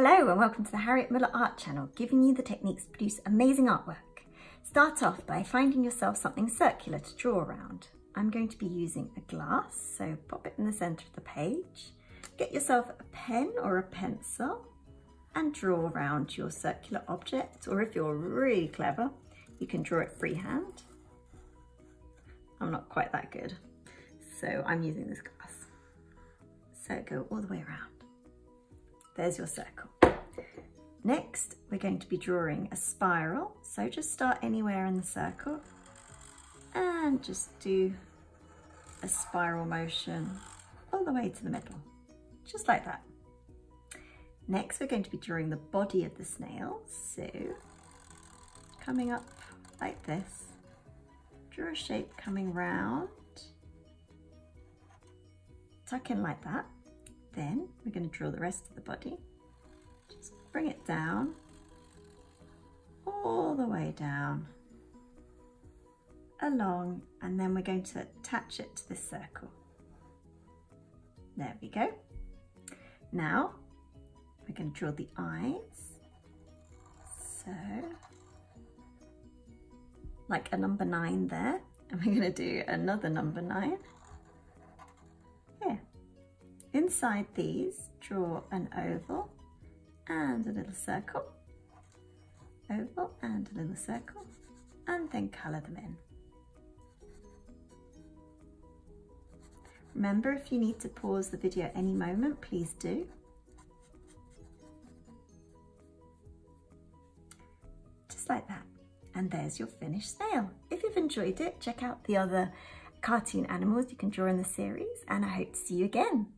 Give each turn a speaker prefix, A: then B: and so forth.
A: Hello and welcome to the Harriet Muller Art Channel, giving you the techniques to produce amazing artwork. Start off by finding yourself something circular to draw around. I'm going to be using a glass, so pop it in the centre of the page. Get yourself a pen or a pencil and draw around your circular object, or if you're really clever, you can draw it freehand. I'm not quite that good, so I'm using this glass. So go all the way around. There's your circle. Next, we're going to be drawing a spiral. So just start anywhere in the circle and just do a spiral motion all the way to the middle, just like that. Next, we're going to be drawing the body of the snail. So coming up like this, draw a shape coming round, tuck in like that. Going to draw the rest of the body. Just bring it down, all the way down, along, and then we're going to attach it to this circle. There we go. Now we're going to draw the eyes. So, like a number nine there, and we're going to do another number nine. Inside these, draw an oval and a little circle, oval and a little circle, and then colour them in. Remember, if you need to pause the video any moment, please do. Just like that. And there's your finished snail. If you've enjoyed it, check out the other cartoon animals you can draw in the series and I hope to see you again.